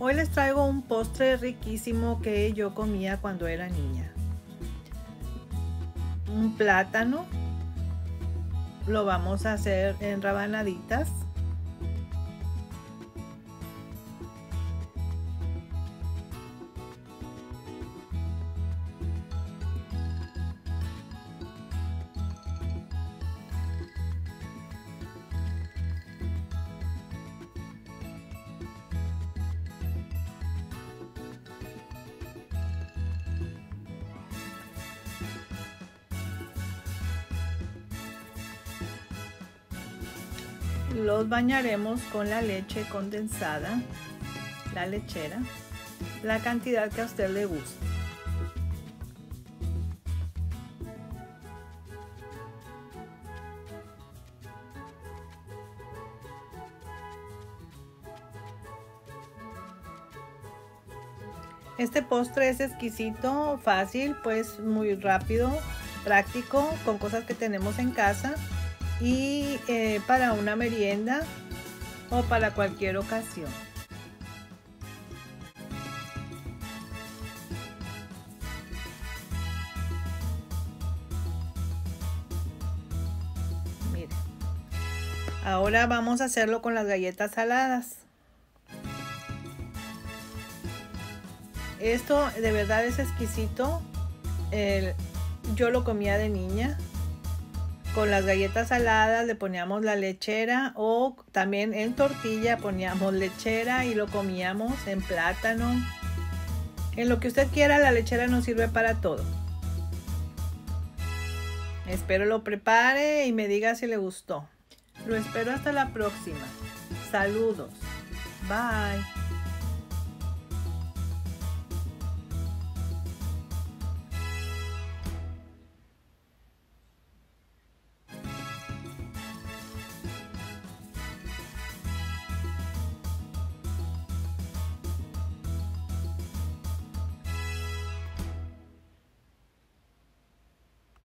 Hoy les traigo un postre riquísimo que yo comía cuando era niña. Un plátano. Lo vamos a hacer en rabanaditas. Los bañaremos con la leche condensada, la lechera, la cantidad que a usted le guste. Este postre es exquisito, fácil, pues muy rápido, práctico, con cosas que tenemos en casa y eh, para una merienda o para cualquier ocasión. Mire. Ahora vamos a hacerlo con las galletas saladas. Esto de verdad es exquisito. yo lo comía de niña con las galletas saladas le poníamos la lechera o también en tortilla poníamos lechera y lo comíamos en plátano. En lo que usted quiera, la lechera nos sirve para todo. Espero lo prepare y me diga si le gustó. Lo espero hasta la próxima. Saludos. Bye.